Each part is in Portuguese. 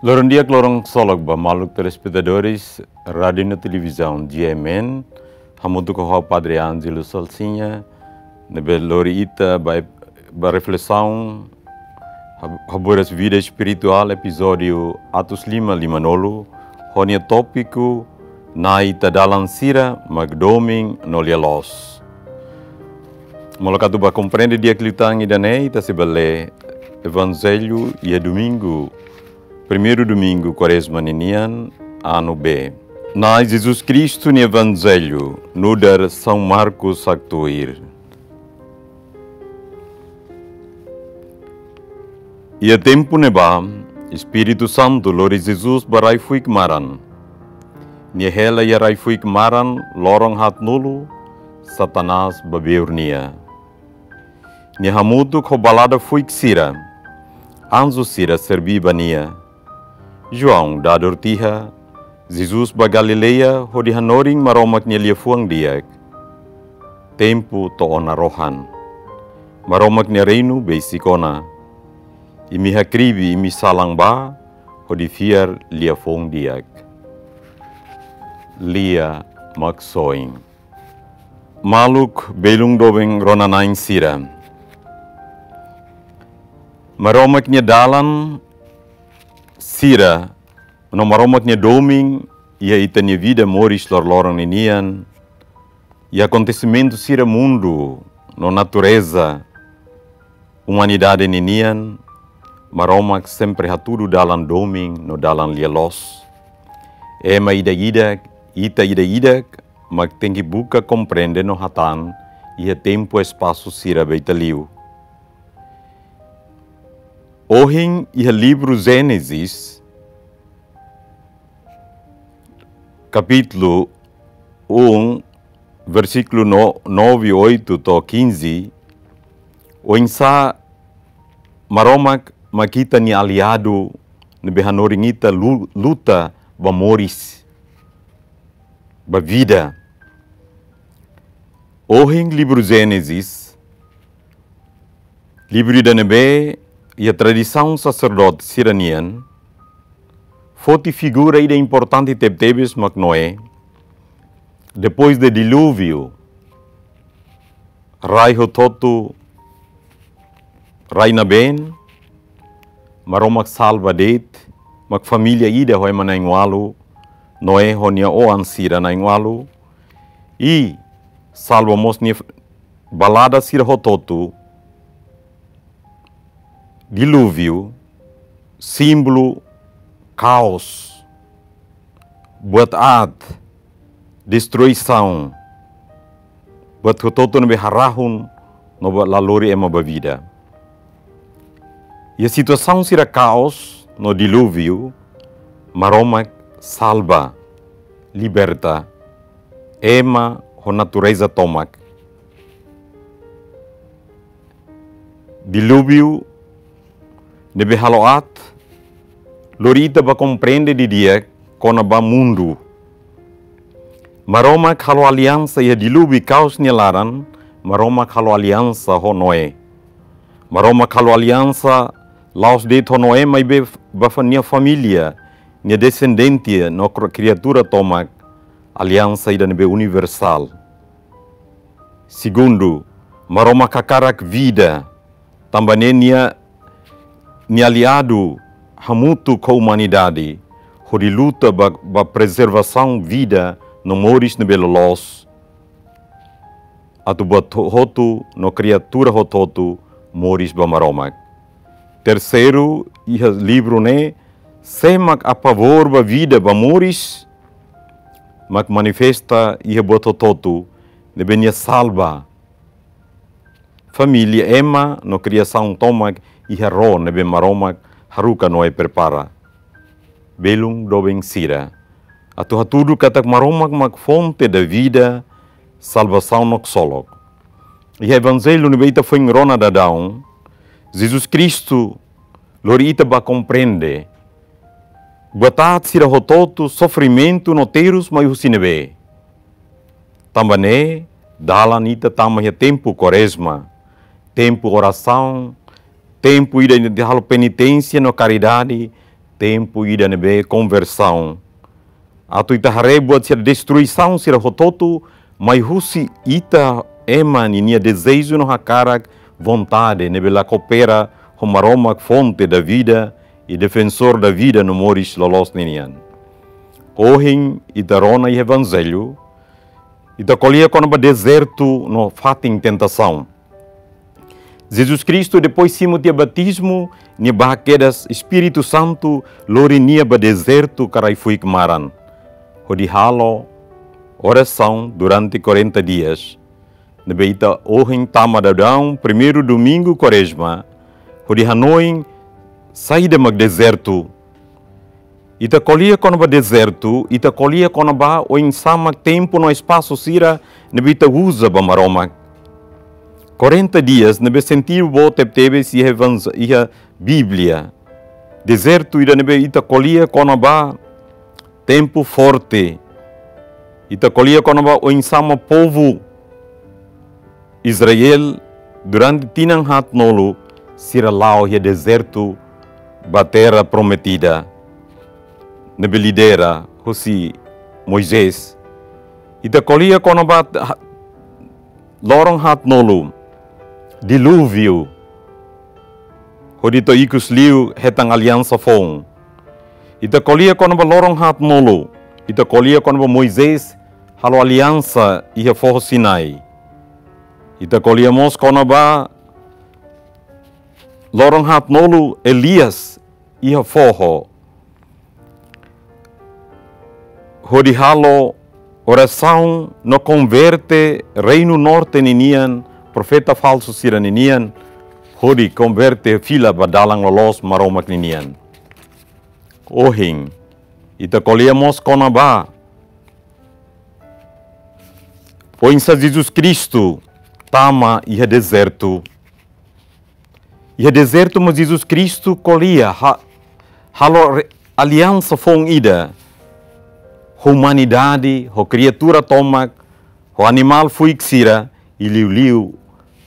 Lorong dia lorong solok ba maluk telespectadores rádio na televisão GMN hamutu ko hau Padre Angelo Salsinha nebe lori ita ba ba reflexão haburas vida espiritual episódio Atos lima lima. Nolo honia tópico na ita dalam sira magdoming nolia los. Molokatu ba compreende dia klitang idane ita sebele evangelho e domingo primeiro domingo quaresma ninian ano B na Jesus Cristo no Evangelho no dar São Marcos actuir E a tempo neba, Espírito Santo lori Jesus barai fui kemaran. Nia hela ia rai fui kemaran lorong hat nulu, Satanas babeur nia. Nia hamutu ko balada fui sira, anzo sira serbi bania. João dador tiha, Jesus ba Galileia ho di hanoring maromak nia lia fuang diak. Tempo to ona rohan. Maromak nia reinu beisikona. Imi hakribi imi salang ba, hodi fiar lia fong diak. Lia maksoing. Maluk belung dobeng ronanain sira. Maromak nia dalan sira, no maromak nia doming, ia ita nia vida moris lor lorong ninian, e acontecimento sira mundo, no natureza, humanidade ninian, maromak sempre haturu dalam doming no dalam lielos. Ema ida ida, ita ida ida, mak tengi buka compreende no hatan, ia tempo espaço sira beitaliu. Ohing ia livro Gênesis, capítulo 1, versículo 9, 8 to 15, o insa maromak makita ni aliado ni behanoringita luta ba moris ba vida. Ohing livro Gênesis, livro da nebe e a tradição sacerdote siranian, foti figura ida importante tebtebes mak Noé, depois do dilúvio, rai hototu, rai na ben, maromak salva det, mak família ida hoi mana ingualu, Noé honia o ansira na ingualu, e salva mosni balada sira hototu, dilúvio, símbolo caos, buat ad, destruição, buat hototu nabe harahun, no lalori ema bavida. E a situação será caos no dilúvio, maromak salva, liberta, ema ho natureza tomak. Dilúvio nebe haloat, lorita ba compreende di dia kona ba mundo. Maroma kalau aliança ia dilúvio caos nilaran, maroma kalau ho Noé. Maroma kalau aliança laos de Noé mai be bafania família, nia descendente no criatura tomak, aliança ida nebe universal. Segundo, maroma kakarak vida, tambane nia ni aliado hamutu com a humanidade, hori luta ba, ba preservação vida no moris ne belolos, atu ba hotu no criatura hototu moris ba maromak. Terceiro, ia livro ne, semak a pavor ba vida ba moris, mak manifesta ia botototu, ne benia salva. Família ema no criação tomak iha ro nebe maromak haruka noe prepara. Belung dobeng sira. Atu hatudu katak maromak mak fonte da vida, salvação nok solok. E evangelho nebe ita foi rona da daun, Jesus Cristo lori ita ba compreende, batat sira hototu sofrimento noteros mai husinebe. Tambane, dalan ita tamaya tempo quaresma, tempo oração, tempo ida de halo penitência no caridade, tempo ida nebe conversão. Atu ita buat sira destruição sira rototo, mai husi ita ema ninia desejo no hakarak, vontade nebe la coopera homaroma fonte da vida e defensor da vida no moris lolos ninian. Ohin ita rona e evangelho, ita colia quando deserto no fatin tentação. Jesus Cristo, depois cima de batismo, ni bahakedas Espírito Santo, lori nia ba deserto carai fui kemaran. Hodi halo, oração durante 40 dias. Nebeita ohin tama dadão, primeiro domingo quaresma, hodi hanoin saída mag deserto. Ita colia kono ba deserto, ita colia kono ba o insama tempo no espaço sira, nebeita usa ba maromak. 40 dias nebe sentir bo tep tebe si ia Bíblia. Deserto ida nebe ita colia ba tempo forte. Ita colia ba o insama povo Israel durante tinang hat nolo sira lao ia deserto batera prometida. Nebe lidera hosi Moisés. Ita colia ba lorong hat nolo dilúvio. Hodito ikus liu hetang aliança fong. Ita kolia kono ba lorong hat nolo. Ita kono ba Moisés halo aliança ia forro Sinai. Ita kolia mos kono ba lorong hat nolo Elias ia forro. Hodi halo oração no converte reino norte ninian profeta falso siraninian, hori converte fila badalang lolos maromak ninian. Ohing, ita koliamos konaba. Poinsa Jesus Cristo, tama ia deserto. Ia deserto mas Jesus Cristo ha, halo aliança fong ida. Humanidade, ho criatura tomak, ho animal fuixira, e liu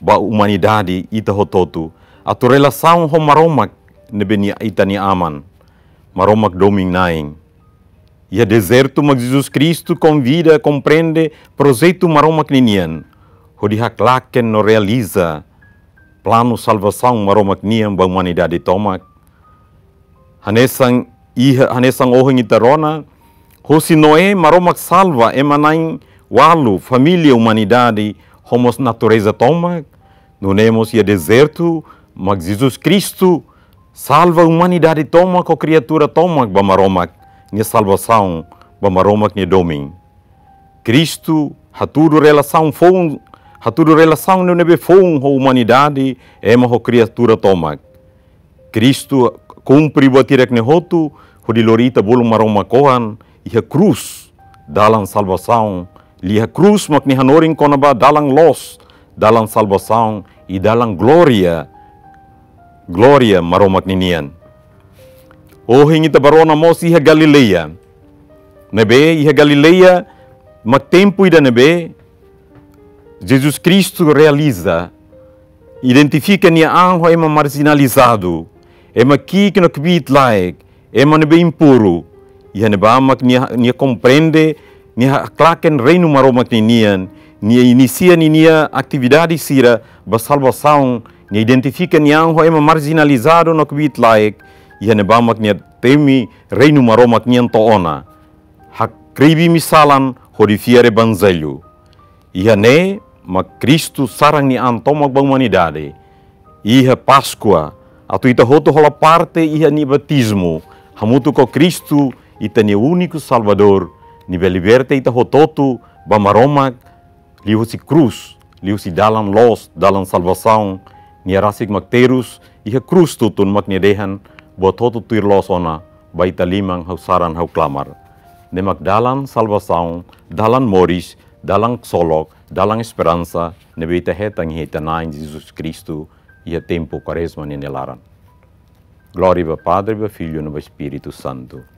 ba humanidade ita hototu. Atu relação ho maromak nebeni ita aman. Maromak doming naing. Ia deserto mag Jesus Cristo convida compreende projeto maromak ninian ho dihaklaken no realiza. Plano salvação maromak nian ba humanidade tomak. Hanesang iha hanesang ohing itarona ho si Noé maromak salva emanain walu família humanidade homos natureza tomak não temos ia deserto, mas Jesus Cristo salva a humanidade toma com a criatura toma bamaromak, minha salvação bamaromak minha doming. Cristo ha tudo relação fom, ha tudo relação não nebe fom a humanidade é uma criatura toma. Cristo cumpre batirek ne hotu, hodilorita bulu maromakohan, e a cruz dalam salvação, li a cruz mak ni hanoring konaba dalang los, dalam salvação e dalam glória, glória maromak ninian. O hingita barona mos iha Galileia. Nebe iha Galileia, mak tempo ida nebe, Jesus Cristo realiza, identifica nia anho ema marginalizado, ema ki que no kbit laik, ema nebe impuro, iha nebe amak nia, nia compreende, nia klaken reino maromak ninian, nia inicia nia atividade sira ba salvação nia identifica nia ho ema marginalizado no kubit laik ia ne bamak nia temi reino maromak nia to ona. Ha kribi misalan hori fiare evangelho ia ne ma Cristo sarang ni antomak ba humanidade ia Páscoa atu ita hoto hola parte ia ni batismo hamutu ko Cristo ita ni único Salvador ni liberta ita hototu ba maromak liu si cruz, liu si dalam los, dalam salvação, ni rasik makterus, iha cruz tutun mak ni dehan, buat hotu tuir los ona, baita limang hau saran hau klamar. Nemak dalam salvação, dalam moris, dalam solok, dalam esperança, nebita hetang heta nain Jesus Cristo, ia tempo quaresma ni nelaran. Glória ao Padre, ao Filho e ao Espírito Santo